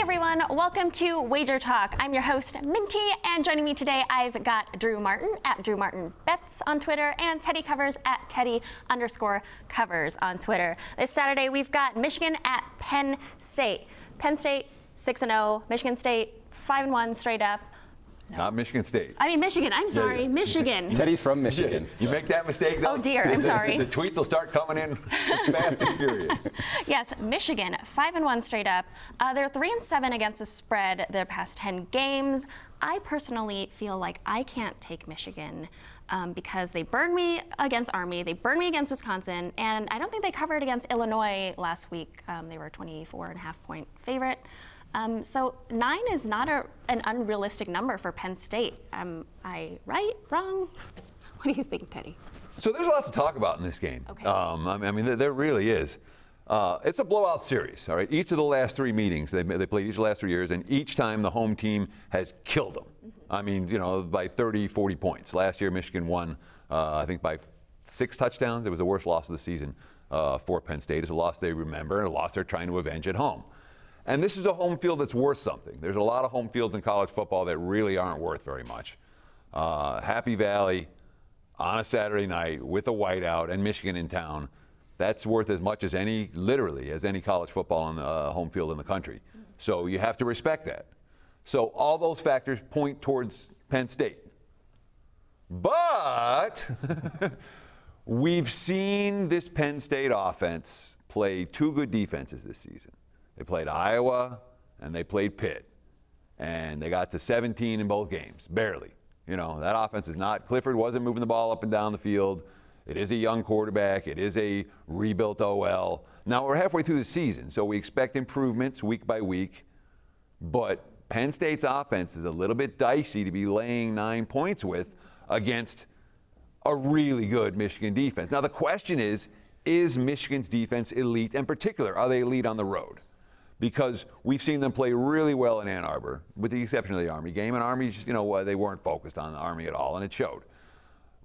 everyone, welcome to Wager Talk. I'm your host, Minty, and joining me today, I've got Drew Martin at Drew Martin Bets on Twitter and Teddy Covers at Teddy underscore Covers on Twitter. This Saturday, we've got Michigan at Penn State. Penn State 6 0, Michigan State 5 1 straight up. Not Michigan State. I mean Michigan. I'm sorry, yeah. Michigan. Teddy's from Michigan. You make that mistake, though. Oh, dear, I'm the, sorry. The, the tweets will start coming in fast and furious. Yes, Michigan five and one straight up. Uh, they're three and seven against the spread their past ten games. I personally feel like I can't take Michigan um, because they burned me against Army, they burned me against Wisconsin, and I don't think they covered against Illinois last week. Um, they were a 24 and a half point favorite. Um, so nine is not a, an unrealistic number for Penn State. Am I right? Wrong? What do you think, Teddy? So there's lots to talk about in this game. Okay. Um, I mean, there, there really is. Uh, it's a blowout series, all right? Each of the last three meetings, they, they played each of the last three years, and each time the home team has killed them. Mm-hmm. I mean, you know, by 30, 40 points. Last year, Michigan won, uh, I think, by six touchdowns. It was the worst loss of the season uh, for Penn State. It's a loss they remember, and a loss they're trying to avenge at home. And this is a home field that's worth something. There's a lot of home fields in college football that really aren't worth very much. Uh, Happy Valley on a Saturday night with a whiteout and Michigan in town, that's worth as much as any, literally, as any college football on the uh, home field in the country. So you have to respect that. So all those factors point towards Penn State. But we've seen this Penn State offense play two good defenses this season. They played Iowa and they played Pitt. And they got to 17 in both games, barely. You know, that offense is not, Clifford wasn't moving the ball up and down the field. It is a young quarterback, it is a rebuilt OL. Now we're halfway through the season, so we expect improvements week by week. But Penn State's offense is a little bit dicey to be laying nine points with against a really good Michigan defense. Now, the question is is Michigan's defense elite? In particular, are they elite on the road? Because we've seen them play really well in Ann Arbor, with the exception of the Army game. And Army, just, you know, they weren't focused on the Army at all, and it showed.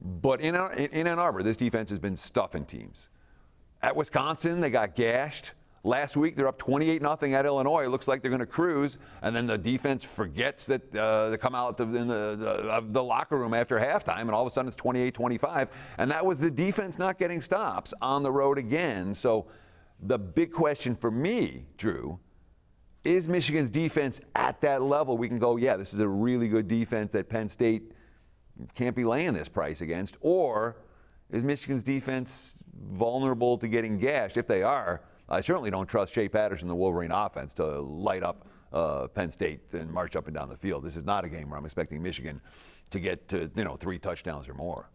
But in, in Ann Arbor, this defense has been stuffing teams. At Wisconsin, they got gashed. Last week, they're up 28 0 at Illinois. It looks like they're going to cruise, and then the defense forgets that uh, they come out of, in the, the, of the locker room after halftime, and all of a sudden it's 28 25. And that was the defense not getting stops on the road again. So the big question for me, Drew, is Michigan's defense at that level? We can go, yeah, this is a really good defense that Penn State can't be laying this price against. Or is Michigan's defense vulnerable to getting gashed? If they are, I certainly don't trust Shea Patterson, the Wolverine offense, to light up uh, Penn State and march up and down the field. This is not a game where I'm expecting Michigan to get to you know three touchdowns or more.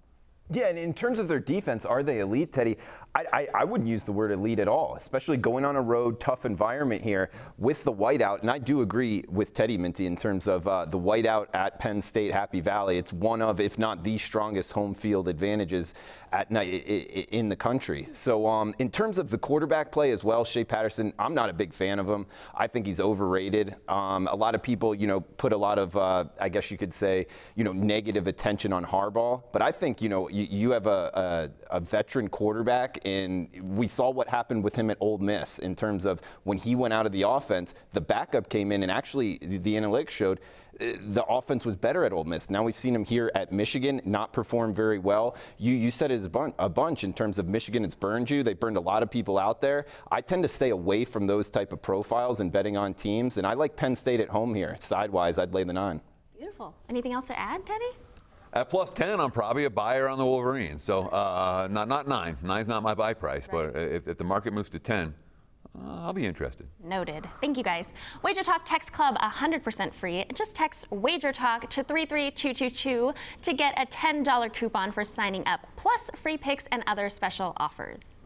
Yeah, and in terms of their defense, are they elite, Teddy? I, I, I, wouldn't use the word elite at all, especially going on a road, tough environment here with the whiteout. And I do agree with Teddy Minty in terms of uh, the whiteout at Penn State, Happy Valley. It's one of, if not the strongest home field advantages at night in the country. So, um, in terms of the quarterback play as well, Shea Patterson, I'm not a big fan of him. I think he's overrated. Um, a lot of people, you know, put a lot of, uh, I guess you could say, you know, negative attention on Harbaugh. But I think, you know, you have a, a, a veteran quarterback, and we saw what happened with him at Ole Miss in terms of when he went out of the offense, the backup came in, and actually the analytics showed uh, the offense was better at Ole Miss. Now we've seen him here at Michigan not perform very well. You you said it's a bunch in terms of Michigan. It's burned you. They burned a lot of people out there. I tend to stay away from those type of profiles and betting on teams. And I like Penn State at home here. Sidewise, I'd lay the nine. Beautiful. Anything else to add, Teddy? At plus 10, I'm probably a buyer on the Wolverines. So uh, not, not nine. Nine's not my buy price, right. but if, if the market moves to 10, uh, I'll be interested. Noted. Thank you guys. Wager Talk Text Club 100% free. Just text Wager Talk to 33222 to get a $10 coupon for signing up, plus free picks and other special offers.